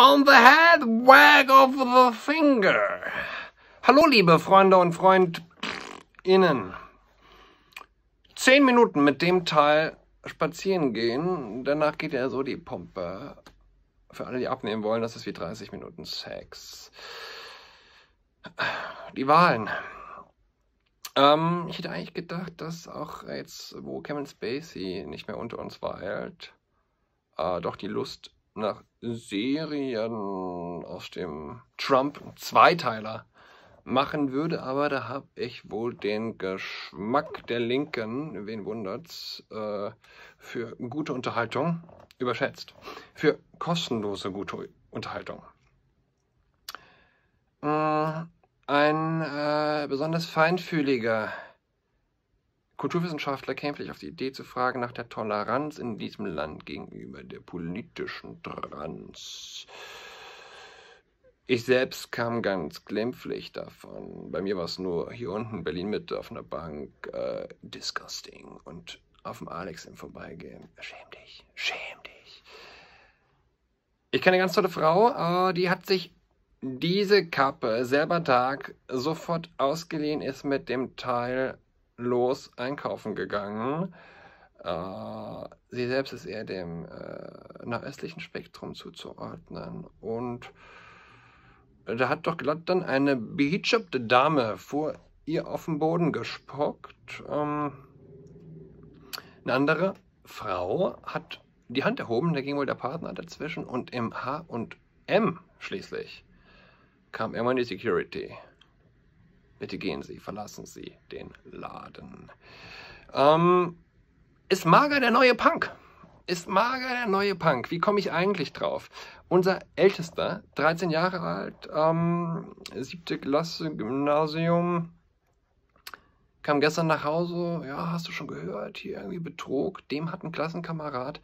on the head, wag of the finger. Hallo, liebe Freunde und FreundInnen. Zehn Minuten mit dem Teil spazieren gehen, danach geht ja so die Pumpe. Für alle, die abnehmen wollen, das ist wie 30 Minuten Sex. Die Wahlen. Ähm, ich hätte eigentlich gedacht, dass auch jetzt, wo Kevin Spacey nicht mehr unter uns weilt, äh, doch die Lust nach Serien aus dem Trump-Zweiteiler machen würde, aber da habe ich wohl den Geschmack der Linken, wen wundert's, äh, für gute Unterhaltung überschätzt. Für kostenlose gute Unterhaltung. Äh, ein äh, besonders feinfühliger Kulturwissenschaftler käme vielleicht auf die Idee zu fragen nach der Toleranz in diesem Land gegenüber der politischen Trans. Ich selbst kam ganz glimpflich davon. Bei mir war es nur hier unten Berlin Mitte auf einer Bank äh, disgusting und auf dem Alex im Vorbeigehen. Schäm dich, schäm dich. Ich kenne eine ganz tolle Frau, äh, die hat sich diese Kappe selber Tag sofort ausgeliehen, ist mit dem Teil los einkaufen gegangen. Äh, sie selbst ist eher dem äh, nahöstlichen Spektrum zuzuordnen. Und da hat doch glatt dann eine behijabte Dame vor ihr auf den Boden gespuckt. Ähm, eine andere Frau hat die Hand erhoben, da ging wohl der Partner dazwischen und im H und M schließlich kam immer die Security. Bitte gehen Sie, verlassen Sie den Laden. Ähm, ist Mager der neue Punk? Ist Mager der neue Punk? Wie komme ich eigentlich drauf? Unser Ältester, 13 Jahre alt, ähm, siebte Klasse, Gymnasium, kam gestern nach Hause, ja, hast du schon gehört, hier irgendwie Betrug. Dem hat ein Klassenkamerad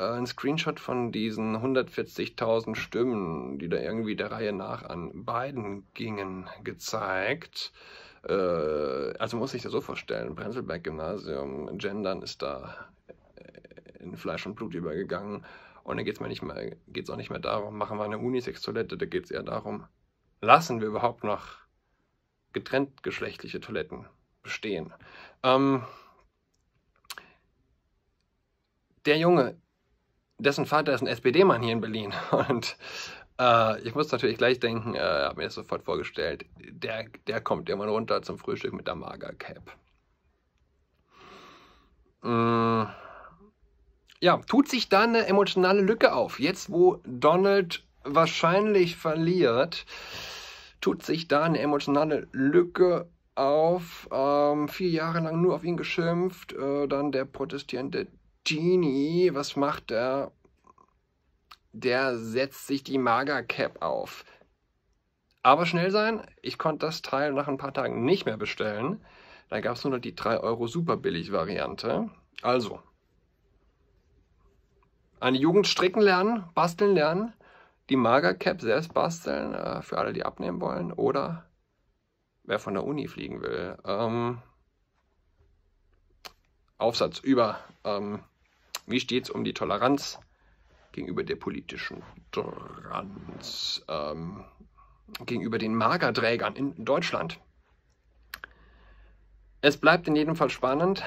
äh, ein Screenshot von diesen 140.000 Stimmen, die da irgendwie der Reihe nach an beiden gingen, gezeigt. Äh, also muss ich dir so vorstellen, Prenzlberg-Gymnasium, Gendern ist da äh, in Fleisch und Blut übergegangen. Und dann geht es nicht mehr, geht's auch nicht mehr darum, machen wir eine Unisex-Toilette, da geht es eher darum, lassen wir überhaupt noch getrennt geschlechtliche Toiletten bestehen. Ähm, der Junge dessen Vater ist ein SPD-Mann hier in Berlin. Und äh, ich muss natürlich gleich denken, äh, habe mir das sofort vorgestellt, der, der kommt irgendwann runter zum Frühstück mit der Mager-Cap. Mm. Ja, tut sich da eine emotionale Lücke auf. Jetzt, wo Donald wahrscheinlich verliert, tut sich da eine emotionale Lücke auf. Ähm, vier Jahre lang nur auf ihn geschimpft, äh, dann der protestierende Genie, was macht er? Der setzt sich die Mager-Cap auf. Aber schnell sein, ich konnte das Teil nach ein paar Tagen nicht mehr bestellen. Da gab es nur noch die 3 Euro super billig Variante. Also, eine Jugend stricken lernen, basteln lernen, die Mager-Cap selbst basteln, äh, für alle, die abnehmen wollen, oder wer von der Uni fliegen will. Ähm, Aufsatz über ähm, wie steht es um die Toleranz gegenüber der politischen Trans, ähm, gegenüber den Magerträgern in Deutschland? Es bleibt in jedem Fall spannend.